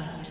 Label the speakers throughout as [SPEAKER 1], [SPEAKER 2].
[SPEAKER 1] First.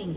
[SPEAKER 1] Killing